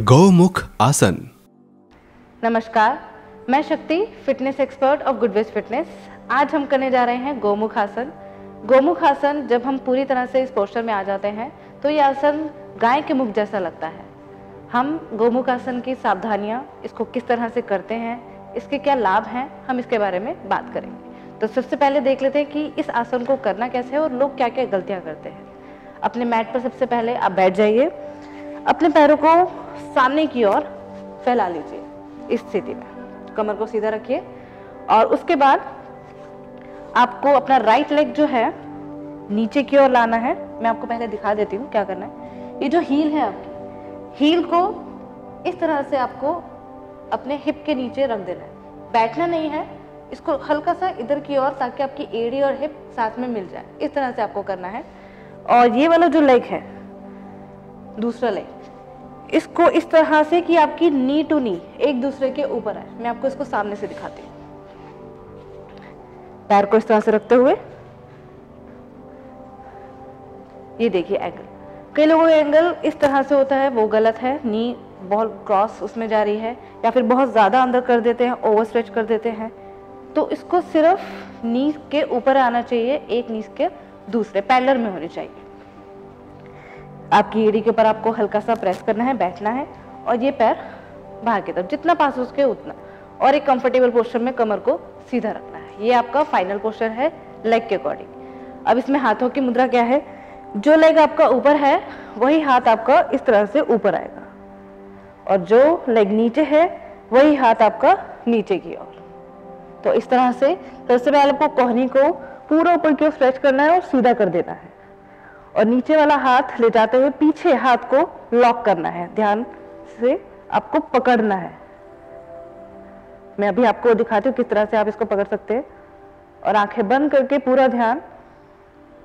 गौमुख आसन। नमस्कार, मैं Shakti fitness expert of Goodways fitness आज हम करने जा रहे हैं गोमुख आसन। गोमुख आसन जब हम पूरी तरह से इस पोस्टर में आ जाते हैं तो ये आसन गाय के मुख जैसा लगता है। हम गोमुख आसन की सावधानियाँ इसको किस तरह से करते हैं, इसके क्या लाभ हैं, हम इसके बारे में बात करेंगे। तो सबसे पहले देख लेते हैं कि इस आसन को करना कैसे है और लोग क्या क्या गलतियाँ करते हैं। अपने मैट पर सबसे पहले आप बैठ जाइए। अपने पैरों को सामने की ओर फैला लीजिए, इस स्थिति में। कमर को सीधा रखिए और उसके बाद आपको अपना राइट लेग जो है, नीचे की ओर लाना है। मैं आपको पहले दिखा देती हूँ क्या करना है। ये जो हील है आपकी हील को इस तरह से आपको अपने हिप के नीचे रख देना है। बैठना नहीं है, इसको हल्का सा इधर की ओर ताकि आपकी एड़ी और हिप साथ में मिल जाए। इस तरह से आपको करना है। और ये वाला जो लेग है, दूसरा लेग इसको इस तरह से कि आपकी नी टू नी एक दूसरे के ऊपर आए। मैं आपको इसको सामने से दिखाती हूँ। पैर को इस तरह से रखते हुए। ये देखिए एंगल कई लोगों का एंगल इस तरह से होता है, वो गलत है, नी बहुत क्रॉस उसमें जा रही है, या फिर बहुत ज़्यादा अंदर कर देते हैं ओवर स्ट्रेच कर देते हैं। तो इसको सिर्फ़ नीस के ऊपर आना चाहिए, एक नीस के दूसरे, पैलर में होनी चाहिए। आपकी एड़ी के ऊपर आपको हल्का सा प्रेस करना है, बैठना है और ये पैर बाहर की तरफ़, जितना पास हो उसके उतना। और एक कंफर्टेबल पोस्टर में कमर को सीधा रखना है। ये आपका फाइनल पोस्टर है लेग के अकॉर्डिंग अब इसमें हाथों की मुद्रा क्या है? जो लेग आपका ऊपर है, वही हाथ आपका इस तरह से ऊपर आएगा। और जो लेग नीचे है, वही हाथ आपका नीचे की ओर। तो इस तरह से सबसे पहले आपको कोहनी को पूरा ऊपर की ओर स्ट्रेच करना है और सीधा कर देना है। और नीचे वाला हाथ ले जाते हुए पीछे हाथ को लॉक करना है। ध्यान से आपको पकड़ना है। मैं अभी आपको दिखाती हूँ किस तरह से आप इसको पकड़ सकते हैं। और आँखें बंद करके पूरा ध्यान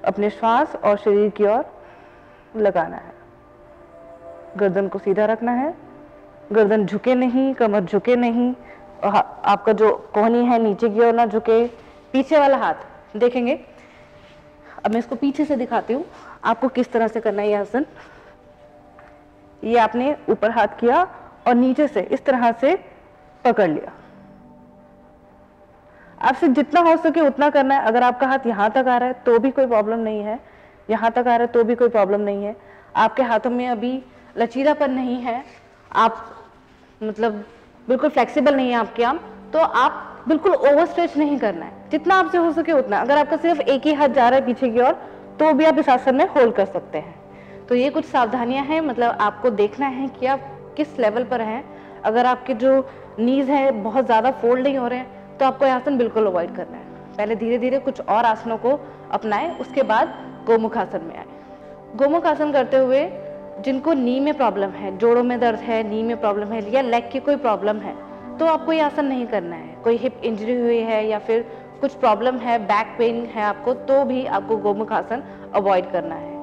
अपने श्वास और शरीर की ओर लगाना है। गर्दन को सीधा रखना है। गर्दन झुके नहीं, कमर झुके नहीं। और आपका जो कोहनी है नीचे की ओर ना झुके। पीछे वाला हाथ, देखेंगे। अब मैं इसको पीछे से दिखाती हूँ। आपको किस तरह से करना है ये आसन ये आपने ऊपर हाथ किया और नीचे से इस तरह से पकड़ लिया। आपसे जितना हो सके उतना करना है। अगर आपका हाथ यहाँ तक आ रहा है तो भी कोई प्रॉब्लम नहीं है। यहाँ तक आ रहा है तो भी कोई प्रॉब्लम नहीं है। आपके हाथों में अभी लचीलापन नहीं है। आप मतलब बिल्कुल फ्लेक्सिबल नहीं है आपके आम। तो आप बिल्कुल ओवर स्ट्रेच नहीं करना है। जितना आपसे हो सके उतना। अगर आपका सिर्फ़ एक ही हाथ जा रहा है पीछे की ओर तो भी आप इस आसन में होल्ड कर सकते हैं। तो ये कुछ सावधानियाँ हैं मतलब आपको देखना है कि आप किस लेवल पर हैं। अगर आपके जो नीज है, बहुत ज़्यादा फोल्ड नहीं हो रहे हैं तो आपको आसन बिल्कुल अवॉइड करना है। पहले धीरे धीरे कुछ और आसनों को अपनाएँ, उसके बाद गोमुख आसन में आए। गोमुख आसन करते हुए जिनको नी में प्रॉब्लम है, जोड़ों में दर्द है नी में प्रॉब्लम है, या लेग की कोई प्रॉब्लम है तो आपको ये आसन नहीं करना है। कोई हिप इंजरी हुई है, या फिर कुछ प्रॉब्लम है बैक पेन है आपको तो भी आपको गोमुख आसन अवॉइड करना है।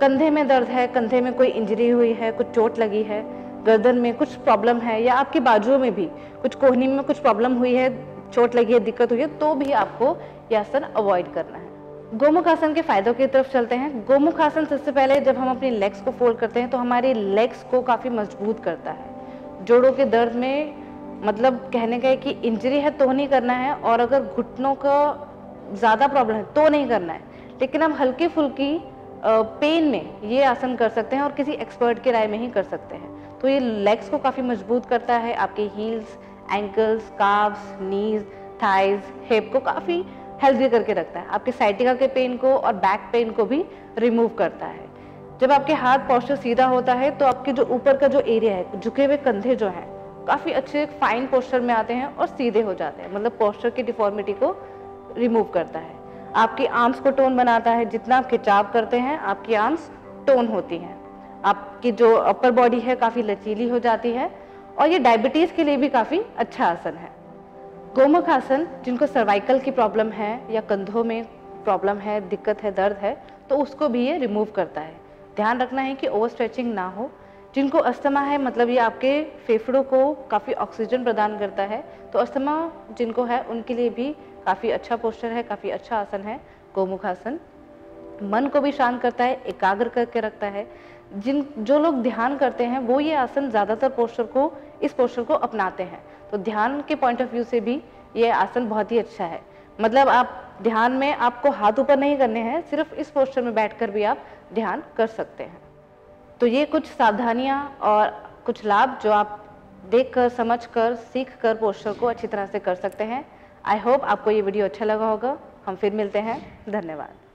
कंधे में दर्द है, कंधे में कोई इंजरी हुई है, कुछ चोट लगी है, गर्दन में कुछ प्रॉब्लम है, या आपके बाजुओं में भी कुछ कोहनी में कुछ प्रॉब्लम हुई है, चोट लगी है, दिक्कत हुई है तो भी आपको यह आसन अवॉइड करना है। गोमुख आसन के फायदों की तरफ़ चलते हैं। गोमुख आसन सबसे पहले जब हम अपनी लेग्स को फोल्ड करते हैं तो हमारी लेग्स को काफ़ी मज़बूत करता है। जोड़ों के दर्द में मतलब कहने का है कि इंजरी है तो नहीं करना है और अगर घुटनों का ज़्यादा प्रॉब्लम है तो नहीं करना है। लेकिन हम हल्की फुल्की पेन में ये आसन कर सकते हैं और किसी एक्सपर्ट की राय में ही कर सकते हैं। तो ये लेग्स को काफ़ी मज़बूत करता है, आपके heels ankles calves knees thighs hip को काफ़ी हेल्दी करके रखता है। आपके साइटिका के पेन को और बैक पेन को भी रिमूव करता है। जब आपके हाथ पॉस्चर सीधा होता है तो आपके जो ऊपर का जो एरिया है, झुके हुए कंधे जो हैं काफ़ी अच्छे फाइन पोस्चर में आते हैं और सीधे हो जाते हैं। मतलब पोस्चर की डिफॉर्मिटी को रिमूव करता है। आपकी आर्म्स को टोन बनाता है। जितना आप खिंचाव करते हैं, आपकी आर्म्स टोन होती हैं। आपकी जो अपर बॉडी है, काफ़ी लचीली हो जाती है और ये डायबिटीज़ के लिए भी काफ़ी अच्छा आसन है। गोमुख आसन, जिनको सर्वाइकल की प्रॉब्लम है या कंधों में प्रॉब्लम है, दिक्कत है, दर्द है तो उसको भी ये रिमूव करता है। ध्यान रखना है कि ओवर स्ट्रेचिंग ना हो। जिनको अस्थमा है मतलब ये आपके फेफड़ों को काफ़ी ऑक्सीजन प्रदान करता है। तो अस्थमा जिनको है, उनके लिए भी काफ़ी अच्छा पोस्टर है, काफ़ी अच्छा आसन है गोमुख आसन मन को भी शांत करता है, एकाग्र करके रखता है। जिन, जो लोग ध्यान करते हैं, वो ये आसन ज़्यादातर पोस्टर को, इस पोस्टर को अपनाते हैं। तो ध्यान के पॉइंट ऑफ़ व्यू से भी ये आसन बहुत ही अच्छा है। मतलब आप, ध्यान में आपको हाथ ऊपर नहीं करने हैं, सिर्फ़ इस पोस्टर में बैठकर भी आप ध्यान कर सकते हैं। तो ये कुछ सावधानियाँ और कुछ लाभ जो आप देख कर समझ कर सीख कर पोस्टर को अच्छी तरह से कर सकते हैं। आई होप आपको ये वीडियो अच्छा लगा होगा। हम फिर मिलते हैं। धन्यवाद।